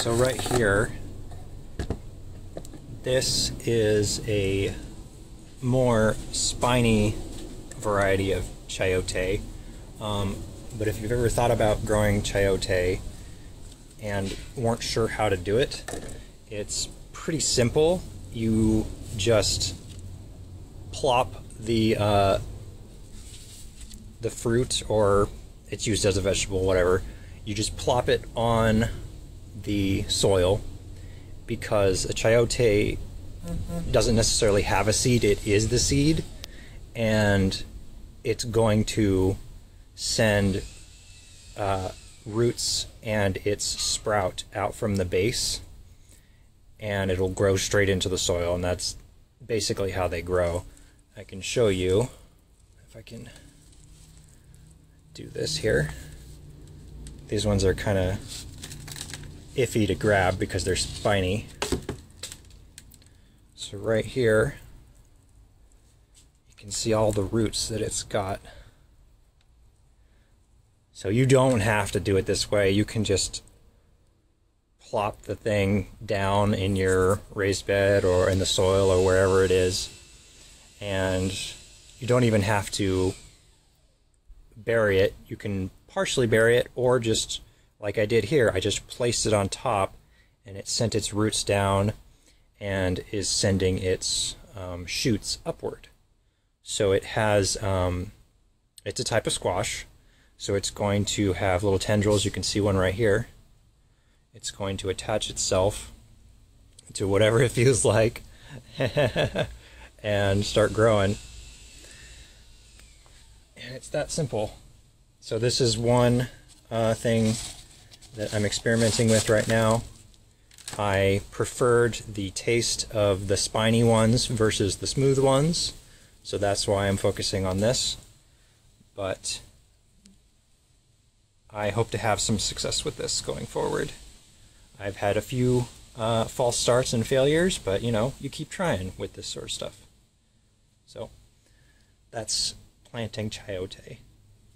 So right here, this is a more spiny variety of chayote. Um, but if you've ever thought about growing chayote and weren't sure how to do it, it's pretty simple. You just plop the uh, the fruit, or it's used as a vegetable, whatever. You just plop it on the soil because a chayote doesn't necessarily have a seed, it is the seed, and it's going to send uh, roots and its sprout out from the base, and it'll grow straight into the soil, and that's basically how they grow. I can show you if I can do this here. These ones are kind of iffy to grab because they're spiny. So right here, you can see all the roots that it's got. So you don't have to do it this way. You can just plop the thing down in your raised bed or in the soil or wherever it is. And you don't even have to bury it. You can partially bury it or just like I did here, I just placed it on top and it sent its roots down and is sending its um, shoots upward. So it has, um, it's a type of squash. So it's going to have little tendrils. You can see one right here. It's going to attach itself to whatever it feels like and start growing. And it's that simple. So this is one uh, thing that I'm experimenting with right now. I preferred the taste of the spiny ones versus the smooth ones, so that's why I'm focusing on this. But I hope to have some success with this going forward. I've had a few uh, false starts and failures, but you know, you keep trying with this sort of stuff. So that's planting chayote.